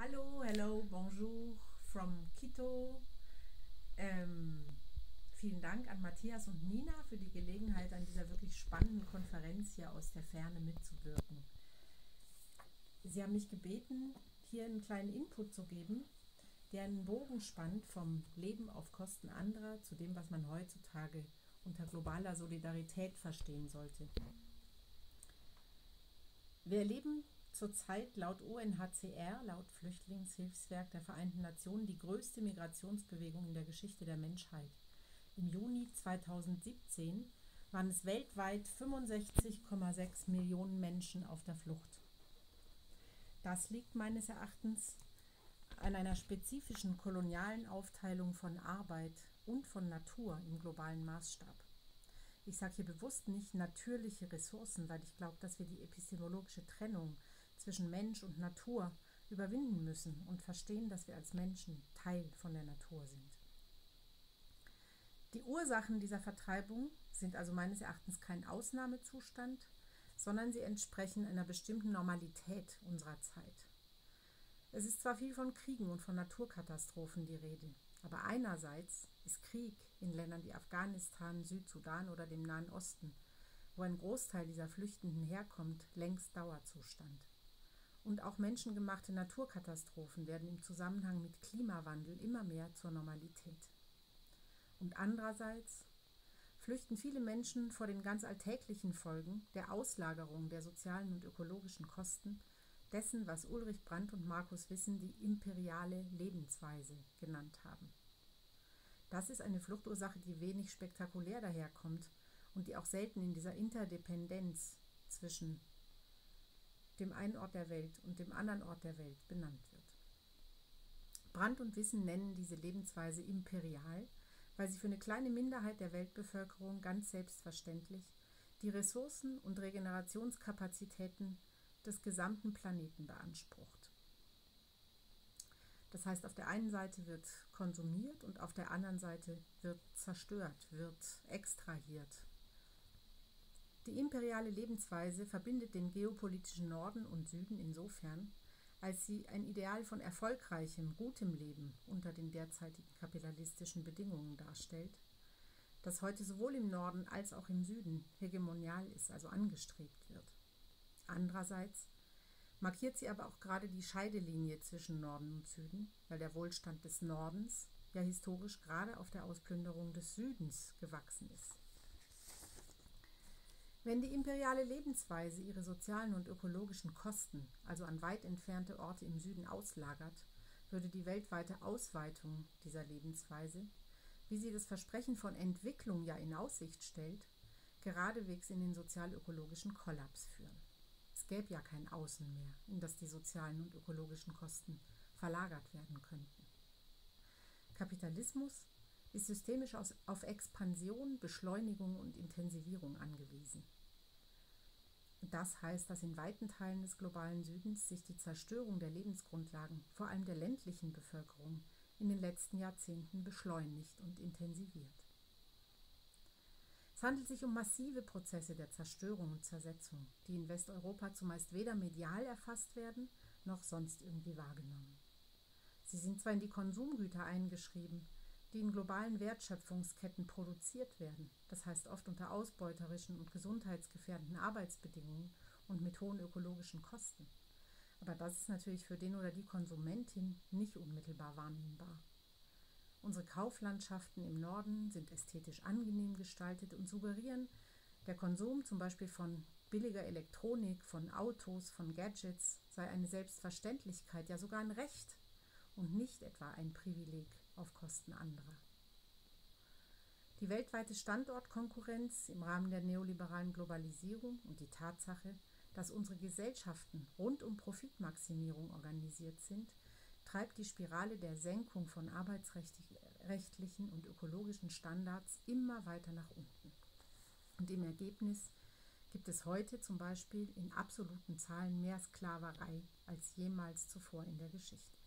Hallo, hello, bonjour from Quito. Ähm, vielen Dank an Matthias und Nina für die Gelegenheit, an dieser wirklich spannenden Konferenz hier aus der Ferne mitzuwirken. Sie haben mich gebeten, hier einen kleinen Input zu geben, der einen Bogen spannt vom Leben auf Kosten anderer zu dem, was man heutzutage unter globaler Solidarität verstehen sollte. Wir erleben zurzeit laut UNHCR, laut Flüchtlingshilfswerk der Vereinten Nationen, die größte Migrationsbewegung in der Geschichte der Menschheit. Im Juni 2017 waren es weltweit 65,6 Millionen Menschen auf der Flucht. Das liegt meines Erachtens an einer spezifischen kolonialen Aufteilung von Arbeit und von Natur im globalen Maßstab. Ich sage hier bewusst nicht natürliche Ressourcen, weil ich glaube, dass wir die epistemologische Trennung zwischen Mensch und Natur überwinden müssen und verstehen, dass wir als Menschen Teil von der Natur sind. Die Ursachen dieser Vertreibung sind also meines Erachtens kein Ausnahmezustand, sondern sie entsprechen einer bestimmten Normalität unserer Zeit. Es ist zwar viel von Kriegen und von Naturkatastrophen die Rede, aber einerseits ist Krieg in Ländern wie Afghanistan, Südsudan oder dem Nahen Osten, wo ein Großteil dieser Flüchtenden herkommt, längst Dauerzustand. Und auch menschengemachte Naturkatastrophen werden im Zusammenhang mit Klimawandel immer mehr zur Normalität. Und andererseits flüchten viele Menschen vor den ganz alltäglichen Folgen der Auslagerung der sozialen und ökologischen Kosten dessen, was Ulrich Brandt und Markus Wissen die imperiale Lebensweise genannt haben. Das ist eine Fluchtursache, die wenig spektakulär daherkommt und die auch selten in dieser Interdependenz zwischen dem einen Ort der Welt und dem anderen Ort der Welt benannt wird. Brandt und Wissen nennen diese Lebensweise imperial, weil sie für eine kleine Minderheit der Weltbevölkerung ganz selbstverständlich die Ressourcen und Regenerationskapazitäten des gesamten Planeten beansprucht. Das heißt, auf der einen Seite wird konsumiert und auf der anderen Seite wird zerstört, wird extrahiert. Die imperiale Lebensweise verbindet den geopolitischen Norden und Süden insofern, als sie ein Ideal von erfolgreichem, gutem Leben unter den derzeitigen kapitalistischen Bedingungen darstellt, das heute sowohl im Norden als auch im Süden hegemonial ist, also angestrebt wird. Andererseits markiert sie aber auch gerade die Scheidelinie zwischen Norden und Süden, weil der Wohlstand des Nordens ja historisch gerade auf der Ausplünderung des Südens gewachsen ist. Wenn die imperiale Lebensweise ihre sozialen und ökologischen Kosten also an weit entfernte Orte im Süden auslagert, würde die weltweite Ausweitung dieser Lebensweise, wie sie das Versprechen von Entwicklung ja in Aussicht stellt, geradewegs in den sozial-ökologischen Kollaps führen. Es gäbe ja kein Außen mehr, in das die sozialen und ökologischen Kosten verlagert werden könnten. Kapitalismus ist systemisch auf Expansion, Beschleunigung und Intensivierung angewiesen. Das heißt, dass in weiten Teilen des globalen Südens sich die Zerstörung der Lebensgrundlagen, vor allem der ländlichen Bevölkerung, in den letzten Jahrzehnten beschleunigt und intensiviert. Es handelt sich um massive Prozesse der Zerstörung und Zersetzung, die in Westeuropa zumeist weder medial erfasst werden, noch sonst irgendwie wahrgenommen. Sie sind zwar in die Konsumgüter eingeschrieben, die in globalen Wertschöpfungsketten produziert werden, das heißt oft unter ausbeuterischen und gesundheitsgefährdenden Arbeitsbedingungen und mit hohen ökologischen Kosten. Aber das ist natürlich für den oder die Konsumentin nicht unmittelbar wahrnehmbar. Unsere Kauflandschaften im Norden sind ästhetisch angenehm gestaltet und suggerieren, der Konsum zum Beispiel von billiger Elektronik, von Autos, von Gadgets sei eine Selbstverständlichkeit, ja sogar ein Recht und nicht etwa ein Privileg auf Kosten anderer. Die weltweite Standortkonkurrenz im Rahmen der neoliberalen Globalisierung und die Tatsache, dass unsere Gesellschaften rund um Profitmaximierung organisiert sind, treibt die Spirale der Senkung von arbeitsrechtlichen und ökologischen Standards immer weiter nach unten. Und im Ergebnis gibt es heute zum Beispiel in absoluten Zahlen mehr Sklaverei als jemals zuvor in der Geschichte.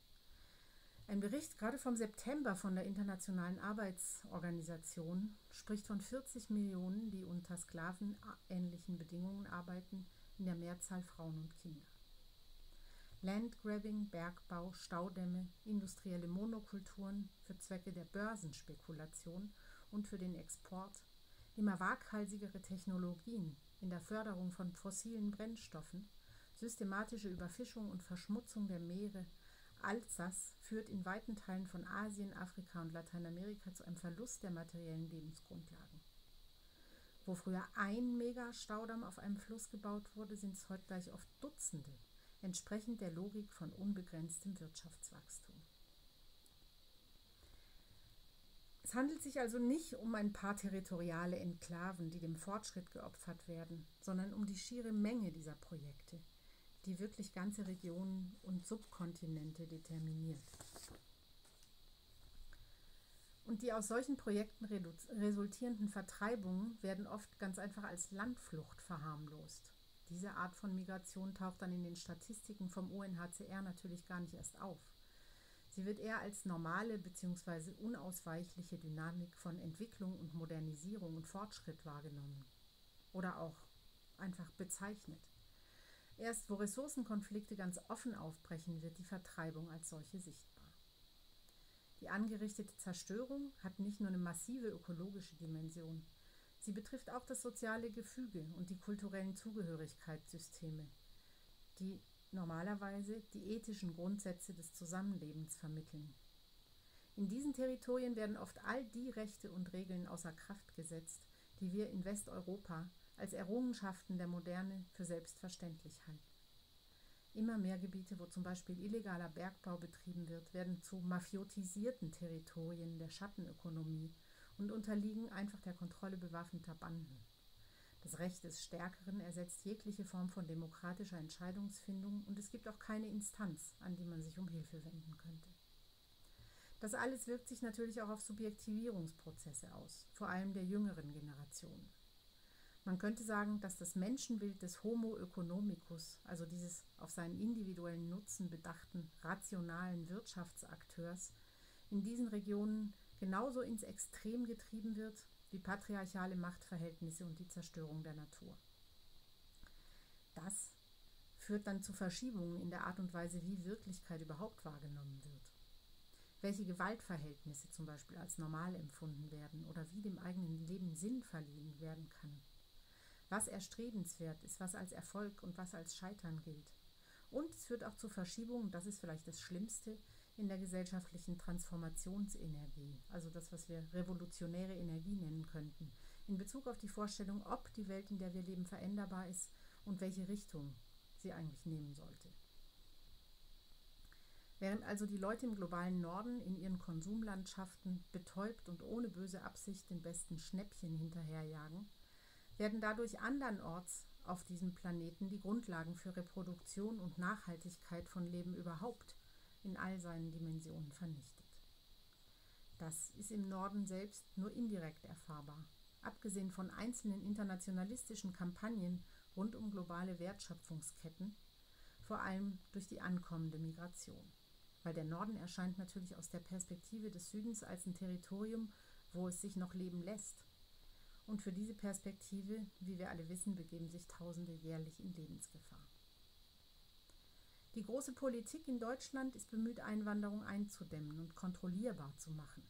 Ein Bericht gerade vom September von der Internationalen Arbeitsorganisation spricht von 40 Millionen, die unter sklavenähnlichen Bedingungen arbeiten, in der Mehrzahl Frauen und Kinder. Landgrabbing, Bergbau, Staudämme, industrielle Monokulturen für Zwecke der Börsenspekulation und für den Export, immer waghalsigere Technologien in der Förderung von fossilen Brennstoffen, systematische Überfischung und Verschmutzung der Meere, all das führt in weiten Teilen von Asien, Afrika und Lateinamerika zu einem Verlust der materiellen Lebensgrundlagen. Wo früher ein Megastaudamm auf einem Fluss gebaut wurde, sind es heute gleich oft Dutzende, entsprechend der Logik von unbegrenztem Wirtschaftswachstum. Es handelt sich also nicht um ein paar territoriale Enklaven, die dem Fortschritt geopfert werden, sondern um die schiere Menge dieser Projekte, die wirklich ganze Regionen und Subkontinente determiniert. Und die aus solchen Projekten resultierenden Vertreibungen werden oft ganz einfach als Landflucht verharmlost. Diese Art von Migration taucht dann in den Statistiken vom UNHCR natürlich gar nicht erst auf. Sie wird eher als normale bzw. unausweichliche Dynamik von Entwicklung und Modernisierung und Fortschritt wahrgenommen oder auch einfach bezeichnet. Erst wo Ressourcenkonflikte ganz offen aufbrechen, wird die Vertreibung als solche sichtbar. Die angerichtete Zerstörung hat nicht nur eine massive ökologische Dimension, sie betrifft auch das soziale Gefüge und die kulturellen Zugehörigkeitssysteme, die normalerweise die ethischen Grundsätze des Zusammenlebens vermitteln. In diesen Territorien werden oft all die Rechte und Regeln außer Kraft gesetzt, die wir in Westeuropa als Errungenschaften der Moderne für selbstverständlich halten. Immer mehr Gebiete, wo zum Beispiel illegaler Bergbau betrieben wird, werden zu mafiotisierten Territorien der Schattenökonomie und unterliegen einfach der Kontrolle bewaffneter Banden. Das Recht des Stärkeren ersetzt jegliche Form von demokratischer Entscheidungsfindung und es gibt auch keine Instanz, an die man sich um Hilfe wenden könnte. Das alles wirkt sich natürlich auch auf Subjektivierungsprozesse aus, vor allem der jüngeren Generation. Man könnte sagen, dass das Menschenbild des Homo economicus, also dieses auf seinen individuellen Nutzen bedachten, rationalen Wirtschaftsakteurs, in diesen Regionen genauso ins Extrem getrieben wird wie patriarchale Machtverhältnisse und die Zerstörung der Natur. Das führt dann zu Verschiebungen in der Art und Weise, wie Wirklichkeit überhaupt wahrgenommen wird. Welche Gewaltverhältnisse zum Beispiel als normal empfunden werden oder wie dem eigenen Leben Sinn verliehen werden kann. Was erstrebenswert ist, was als Erfolg und was als Scheitern gilt. Und es führt auch zu Verschiebungen, das ist vielleicht das Schlimmste, in der gesellschaftlichen Transformationsenergie, also das, was wir revolutionäre Energie nennen könnten, in Bezug auf die Vorstellung, ob die Welt, in der wir leben, veränderbar ist und welche Richtung sie eigentlich nehmen sollte. Während also die Leute im globalen Norden in ihren Konsumlandschaften betäubt und ohne böse Absicht den besten Schnäppchen hinterherjagen, werden dadurch andernorts auf diesem Planeten die Grundlagen für Reproduktion und Nachhaltigkeit von Leben überhaupt in all seinen Dimensionen vernichtet. Das ist im Norden selbst nur indirekt erfahrbar. Abgesehen von einzelnen internationalistischen Kampagnen rund um globale Wertschöpfungsketten, vor allem durch die ankommende Migration. Weil der Norden erscheint natürlich aus der Perspektive des Südens als ein Territorium, wo es sich noch leben lässt. Und für diese Perspektive, wie wir alle wissen, begeben sich Tausende jährlich in Lebensgefahr. Die große Politik in Deutschland ist bemüht, Einwanderung einzudämmen und kontrollierbar zu machen.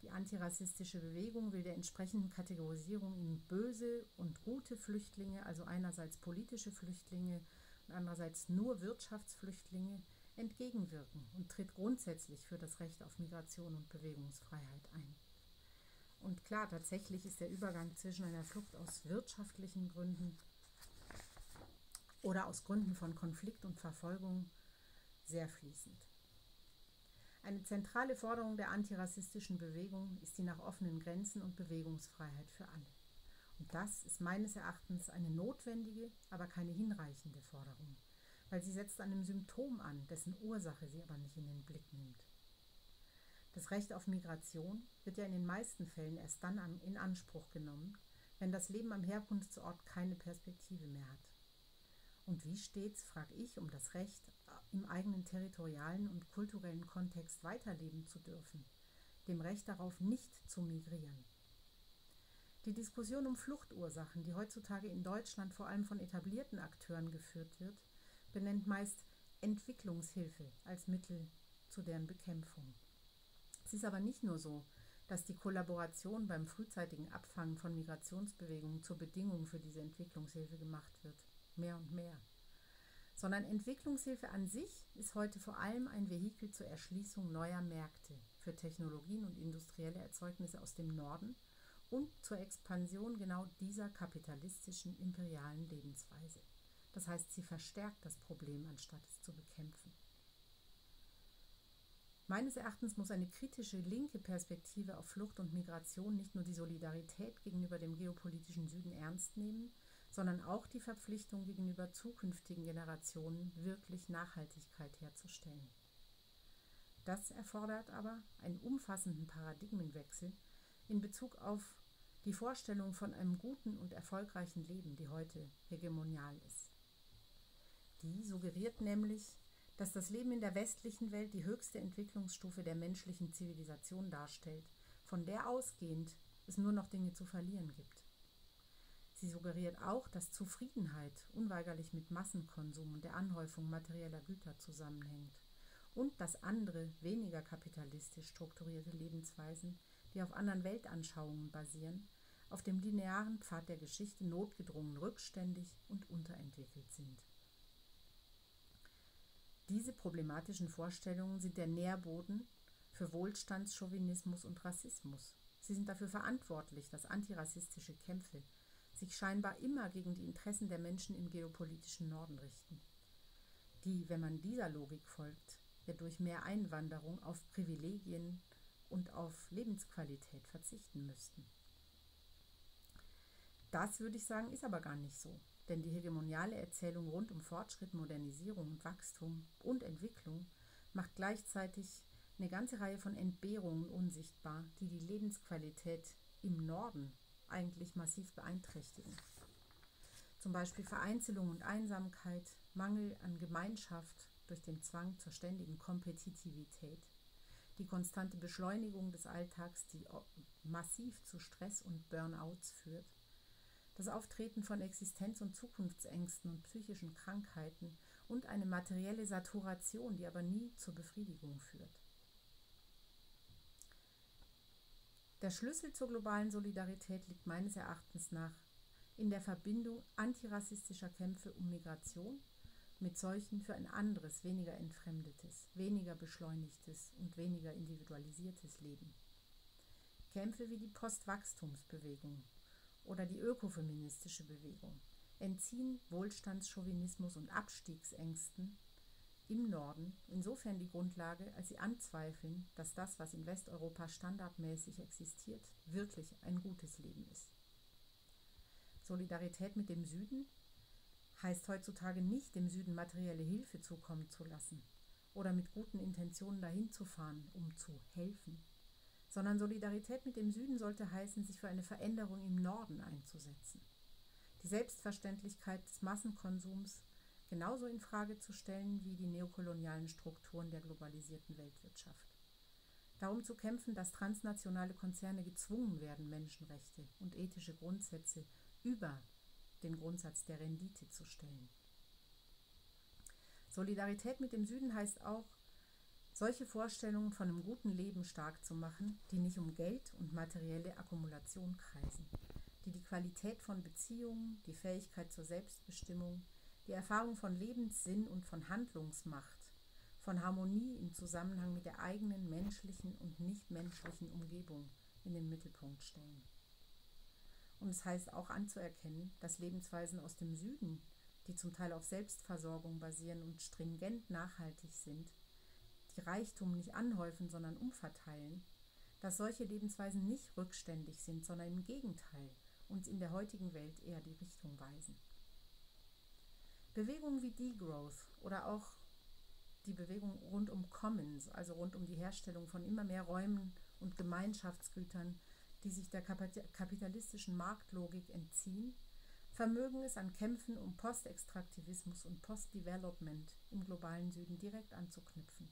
Die antirassistische Bewegung will der entsprechenden Kategorisierung in böse und gute Flüchtlinge, also einerseits politische Flüchtlinge und andererseits nur Wirtschaftsflüchtlinge, entgegenwirken und tritt grundsätzlich für das Recht auf Migration und Bewegungsfreiheit ein. Und klar, tatsächlich ist der Übergang zwischen einer Flucht aus wirtschaftlichen Gründen oder aus Gründen von Konflikt und Verfolgung sehr fließend. Eine zentrale Forderung der antirassistischen Bewegung ist die nach offenen Grenzen und Bewegungsfreiheit für alle. Und das ist meines Erachtens eine notwendige, aber keine hinreichende Forderung, weil sie setzt an einem Symptom an, dessen Ursache sie aber nicht in den Blick nimmt. Das Recht auf Migration wird ja in den meisten Fällen erst dann in Anspruch genommen, wenn das Leben am Herkunftsort keine Perspektive mehr hat. Und wie steht's, frage ich, um das Recht, im eigenen territorialen und kulturellen Kontext weiterleben zu dürfen, dem Recht darauf, nicht zu migrieren. Die Diskussion um Fluchtursachen, die heutzutage in Deutschland vor allem von etablierten Akteuren geführt wird, benennt meist Entwicklungshilfe als Mittel zu deren Bekämpfung. Es ist aber nicht nur so, dass die Kollaboration beim frühzeitigen Abfangen von Migrationsbewegungen zur Bedingung für diese Entwicklungshilfe gemacht wird. Mehr und mehr. Sondern Entwicklungshilfe an sich ist heute vor allem ein Vehikel zur Erschließung neuer Märkte für Technologien und industrielle Erzeugnisse aus dem Norden und zur Expansion genau dieser kapitalistischen imperialen Lebensweise. Das heißt, sie verstärkt das Problem, anstatt es zu bekämpfen. Meines Erachtens muss eine kritische linke Perspektive auf Flucht und Migration nicht nur die Solidarität gegenüber dem geopolitischen Süden ernst nehmen, sondern auch die Verpflichtung gegenüber zukünftigen Generationen wirklich Nachhaltigkeit herzustellen. Das erfordert aber einen umfassenden Paradigmenwechsel in Bezug auf die Vorstellung von einem guten und erfolgreichen Leben, die heute hegemonial ist. Die suggeriert nämlich, dass das Leben in der westlichen Welt die höchste Entwicklungsstufe der menschlichen Zivilisation darstellt, von der ausgehend es nur noch Dinge zu verlieren gibt. Sie suggeriert auch, dass Zufriedenheit unweigerlich mit Massenkonsum und der Anhäufung materieller Güter zusammenhängt und dass andere, weniger kapitalistisch strukturierte Lebensweisen, die auf anderen Weltanschauungen basieren, auf dem linearen Pfad der Geschichte notgedrungen rückständig und unterentwickelt sind. Diese problematischen Vorstellungen sind der Nährboden für Wohlstandschauvinismus und Rassismus. Sie sind dafür verantwortlich, dass antirassistische Kämpfe sich scheinbar immer gegen die Interessen der Menschen im geopolitischen Norden richten, die, wenn man dieser Logik folgt, ja durch mehr Einwanderung auf Privilegien und auf Lebensqualität verzichten müssten. Das würde ich sagen, ist aber gar nicht so. Denn die hegemoniale Erzählung rund um Fortschritt, Modernisierung, Wachstum und Entwicklung macht gleichzeitig eine ganze Reihe von Entbehrungen unsichtbar, die die Lebensqualität im Norden eigentlich massiv beeinträchtigen. Zum Beispiel Vereinzelung und Einsamkeit, Mangel an Gemeinschaft durch den Zwang zur ständigen Kompetitivität, die konstante Beschleunigung des Alltags, die massiv zu Stress und Burnouts führt, das Auftreten von Existenz- und Zukunftsängsten und psychischen Krankheiten und eine materielle Saturation, die aber nie zur Befriedigung führt. Der Schlüssel zur globalen Solidarität liegt meines Erachtens nach in der Verbindung antirassistischer Kämpfe um Migration mit solchen für ein anderes, weniger entfremdetes, weniger beschleunigtes und weniger individualisiertes Leben. Kämpfe wie die Postwachstumsbewegung, oder die ökofeministische Bewegung entziehen Wohlstandschauvinismus und Abstiegsängsten im Norden insofern die Grundlage, als sie anzweifeln, dass das, was in Westeuropa standardmäßig existiert, wirklich ein gutes Leben ist. Solidarität mit dem Süden heißt heutzutage nicht, dem Süden materielle Hilfe zukommen zu lassen oder mit guten Intentionen dahin zu fahren, um zu helfen sondern Solidarität mit dem Süden sollte heißen, sich für eine Veränderung im Norden einzusetzen. Die Selbstverständlichkeit des Massenkonsums genauso in Frage zu stellen wie die neokolonialen Strukturen der globalisierten Weltwirtschaft. Darum zu kämpfen, dass transnationale Konzerne gezwungen werden, Menschenrechte und ethische Grundsätze über den Grundsatz der Rendite zu stellen. Solidarität mit dem Süden heißt auch, solche Vorstellungen von einem guten Leben stark zu machen, die nicht um Geld und materielle Akkumulation kreisen, die die Qualität von Beziehungen, die Fähigkeit zur Selbstbestimmung, die Erfahrung von Lebenssinn und von Handlungsmacht, von Harmonie im Zusammenhang mit der eigenen menschlichen und nichtmenschlichen Umgebung in den Mittelpunkt stellen. Und es heißt auch anzuerkennen, dass Lebensweisen aus dem Süden, die zum Teil auf Selbstversorgung basieren und stringent nachhaltig sind, Reichtum nicht anhäufen, sondern umverteilen, dass solche Lebensweisen nicht rückständig sind, sondern im Gegenteil uns in der heutigen Welt eher die Richtung weisen. Bewegungen wie Degrowth oder auch die Bewegung rund um Commons, also rund um die Herstellung von immer mehr Räumen und Gemeinschaftsgütern, die sich der kapitalistischen Marktlogik entziehen, vermögen es an Kämpfen um Postextraktivismus und Postdevelopment im globalen Süden direkt anzuknüpfen.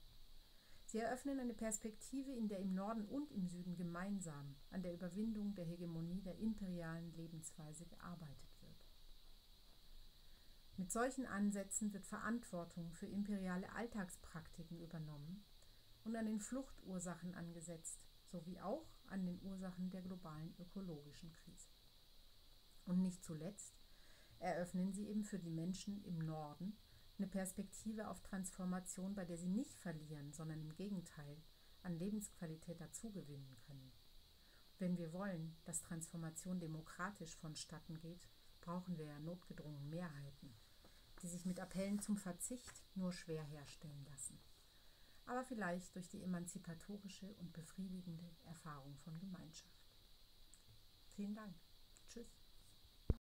Sie eröffnen eine Perspektive, in der im Norden und im Süden gemeinsam an der Überwindung der Hegemonie der imperialen Lebensweise gearbeitet wird. Mit solchen Ansätzen wird Verantwortung für imperiale Alltagspraktiken übernommen und an den Fluchtursachen angesetzt, sowie auch an den Ursachen der globalen ökologischen Krise. Und nicht zuletzt eröffnen sie eben für die Menschen im Norden eine Perspektive auf Transformation, bei der sie nicht verlieren, sondern im Gegenteil an Lebensqualität dazugewinnen können. Wenn wir wollen, dass Transformation demokratisch vonstatten geht, brauchen wir ja notgedrungen Mehrheiten, die sich mit Appellen zum Verzicht nur schwer herstellen lassen. Aber vielleicht durch die emanzipatorische und befriedigende Erfahrung von Gemeinschaft. Vielen Dank.